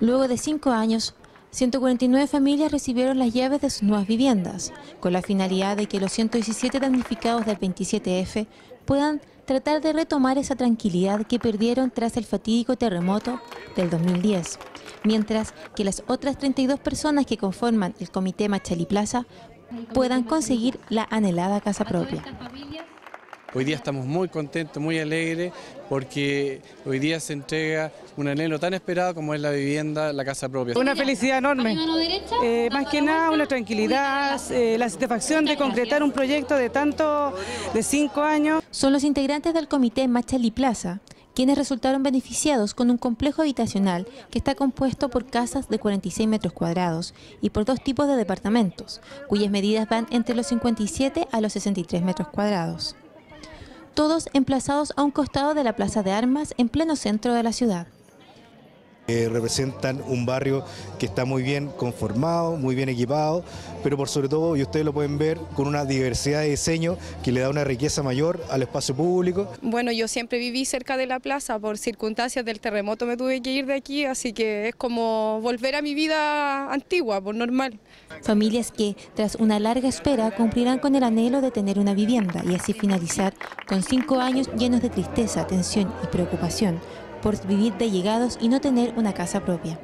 Luego de cinco años, 149 familias recibieron las llaves de sus nuevas viviendas, con la finalidad de que los 117 damnificados del 27F puedan tratar de retomar esa tranquilidad que perdieron tras el fatídico terremoto del 2010, mientras que las otras 32 personas que conforman el Comité Machali Plaza puedan conseguir la anhelada casa propia. Hoy día estamos muy contentos, muy alegres, porque hoy día se entrega un anhelo tan esperado como es la vivienda, la casa propia. Una felicidad enorme, eh, más que nada una tranquilidad, eh, la satisfacción de concretar un proyecto de tanto, de cinco años. Son los integrantes del comité Machali Plaza quienes resultaron beneficiados con un complejo habitacional que está compuesto por casas de 46 metros cuadrados y por dos tipos de departamentos, cuyas medidas van entre los 57 a los 63 metros cuadrados todos emplazados a un costado de la Plaza de Armas en pleno centro de la ciudad. Representan un barrio que está muy bien conformado, muy bien equipado, pero por sobre todo, y ustedes lo pueden ver, con una diversidad de diseño que le da una riqueza mayor al espacio público. Bueno, yo siempre viví cerca de la plaza, por circunstancias del terremoto me tuve que ir de aquí, así que es como volver a mi vida antigua, por normal. Familias que, tras una larga espera, cumplirán con el anhelo de tener una vivienda y así finalizar con cinco años llenos de tristeza, tensión y preocupación por vivir de llegados y no tener una casa propia.